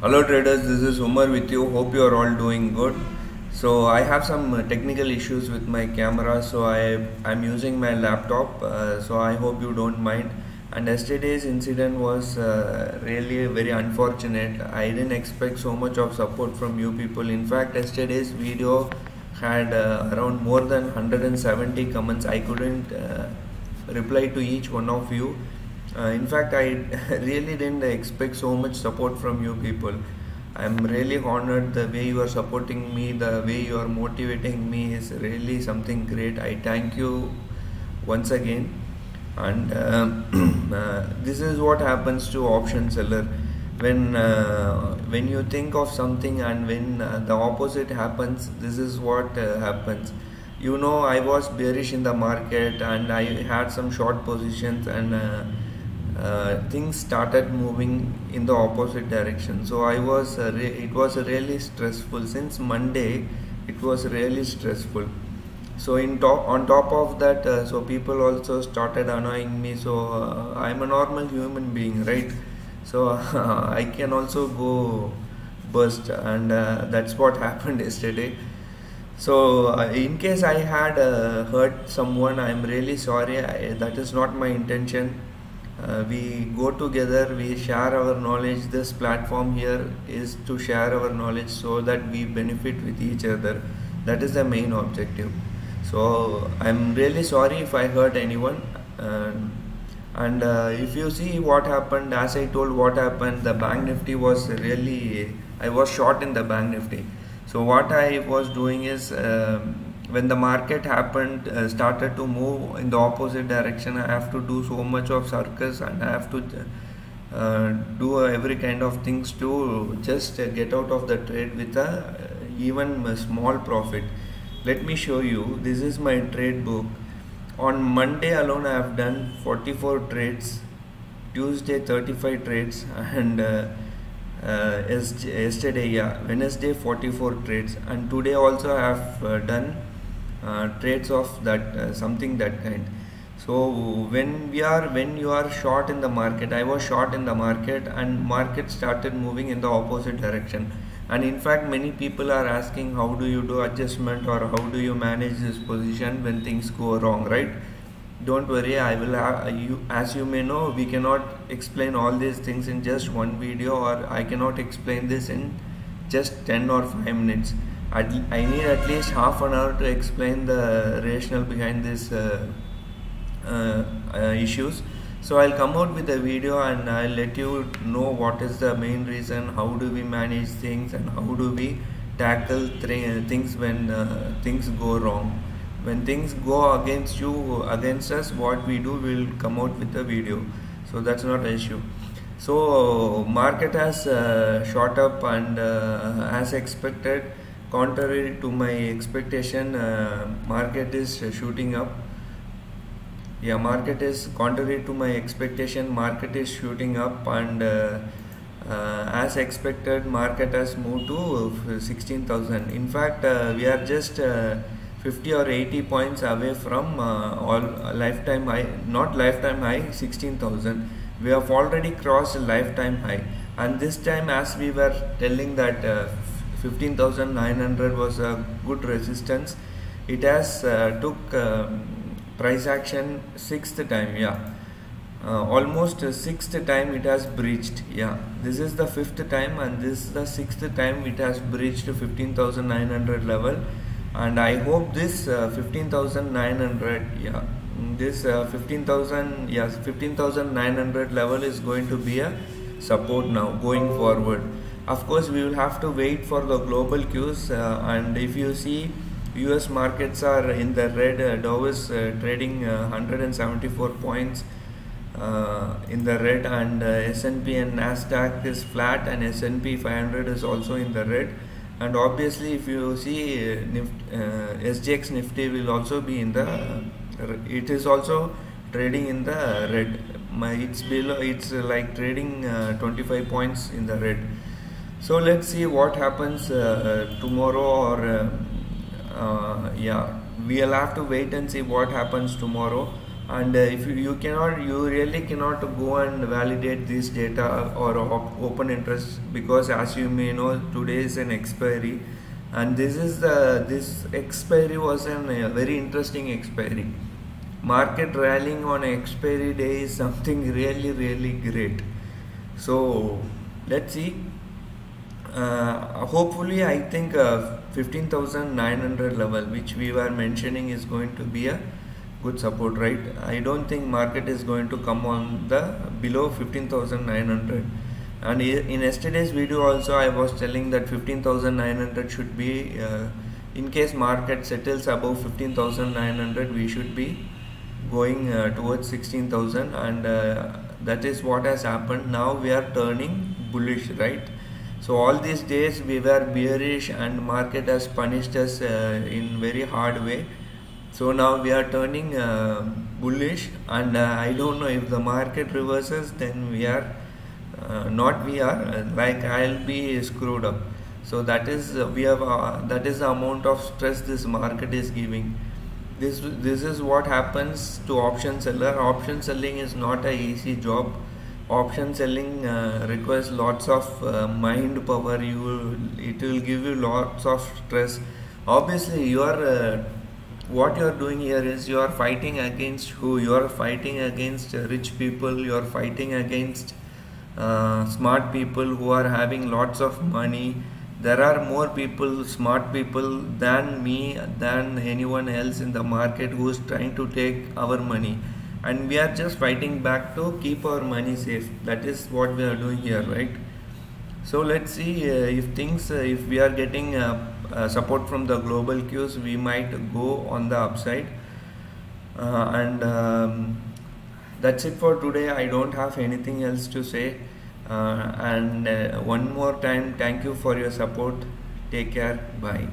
Hello traders, this is Umar with you. Hope you are all doing good. So I have some uh, technical issues with my camera, so I I'm using my laptop. Uh, so I hope you don't mind. And yesterday's incident was uh, really very unfortunate. I didn't expect so much of support from you people. In fact, yesterday's video had uh, around more than 170 comments. I couldn't uh, reply to each one of you uh, in fact, I really didn't expect so much support from you people. I'm really honored the way you are supporting me, the way you are motivating me is really something great. I thank you once again. And uh, uh, this is what happens to option seller when uh, when you think of something and when uh, the opposite happens. This is what uh, happens you know i was bearish in the market and i had some short positions and uh, things started moving in the opposite direction. So i was uh, it was really stressful. Since monday it was really stressful. So in top on top of that uh, so people also started annoying me. So uh, i'm a normal human being right? So i can also go burst and uh, that's what happened yesterday. So uh, in case i had uh, hurt someone i'm really sorry. I, that is not my intention uh, we go together we share our knowledge. This platform here is to share our knowledge so that we benefit with each other. That is the main objective. So i'm really sorry if i hurt anyone. Uh, and uh, if you see what happened as i told what happened the bank nifty was really i was short in the bank nifty. So what i was doing is um, when the market happened uh, started to move in the opposite direction i have to do so much of circus and i have to uh, do every kind of things to just uh, get out of the trade with a even a small profit. Let me show you this is my trade book. On monday alone i have done 44 trades tuesday 35 trades and uh, uh, yesterday yeah wednesday 44 trades and today also i have uh, done uh, trades of that uh, something that kind. So when we are when you are short in the market i was short in the market and market started moving in the opposite direction. And in fact many people are asking how do you do adjustment or how do you manage this position when things go wrong right? Don't worry i will have you as you may know we cannot explain all these things in just one video or i cannot explain this in just 10 or 5 minutes I need at least half an hour to explain the rationale behind these uh, uh, uh, issues. So I'll come out with a video and I'll let you know what is the main reason, how do we manage things and how do we tackle things when uh, things go wrong. When things go against you, against us, what we do, we'll come out with a video. So that's not an issue. So market has uh, shot up and uh, as expected contrary to my expectation uh, market is shooting up. Yeah market is contrary to my expectation market is shooting up and uh, uh, as expected market has moved to 16000 in fact uh, we are just uh, 50 or 80 points away from uh, all lifetime high not lifetime high 16000 we have already crossed lifetime high. And this time as we were telling that 15900 was a good resistance. It has uh, took uh, price action sixth time yeah. Uh, almost sixth time it has breached yeah. This is the fifth time and this is the sixth time it has breached 15900 level. And i hope this uh, 15900 yeah this uh, 15000 yes 15900 level is going to be a support now going forward of course we will have to wait for the global cues uh, and if you see US markets are in the red uh, Dow is uh, trading 174 points in the red and S&P and Nasdaq is flat and S&P 500 is also in the red. And obviously if you see uh, SGX Nifty will also be in the it is also trading in the red. My it's below it's like trading uh, 25 points in the red so let's see what happens uh, tomorrow or uh, uh, yeah. We'll have to wait and see what happens tomorrow. And uh, if you, you cannot you really cannot go and validate this data or op- open interest because as you may know today is an expiry. And this is the this expiry was a very interesting expiry. Market rallying on expiry day is something really really great. So let's see uh, hopefully i think uh, 15900 level which we were mentioning is going to be a good support right? I don't think market is going to come on the below 15900 and in yesterday's video also i was telling that 15900 should be uh, in case market settles above 15900 we should be going uh, towards 16000 and uh, that is what has happened. Now we are turning bullish right so all these days we were bearish and market has punished us uh, in very hard way. So now we are turning uh, bullish and uh, i don't know if the market reverses then we are uh, not we are uh, like i'll be screwed up. So that is uh, we have that is the amount of stress this market is giving. This this is what happens to option seller. Option selling is not a easy job option selling uh, requires lots of uh, mind power. You it will give you lots of stress. Obviously you are uh, what you are doing here is you are fighting against who? You are fighting against rich people. You are fighting against uh, smart people who are having lots of money. There are more people smart people than me than anyone else in the market who is trying to take our money and we are just fighting back to keep our money safe. That is what we are doing here right? So let's see uh, if things uh, if we are getting uh, uh support from the global cues we might go on the upside. Uh, and um, that's it for today. I don't have anything else to say. Uh, and one more time thank you for your support. Take care. Bye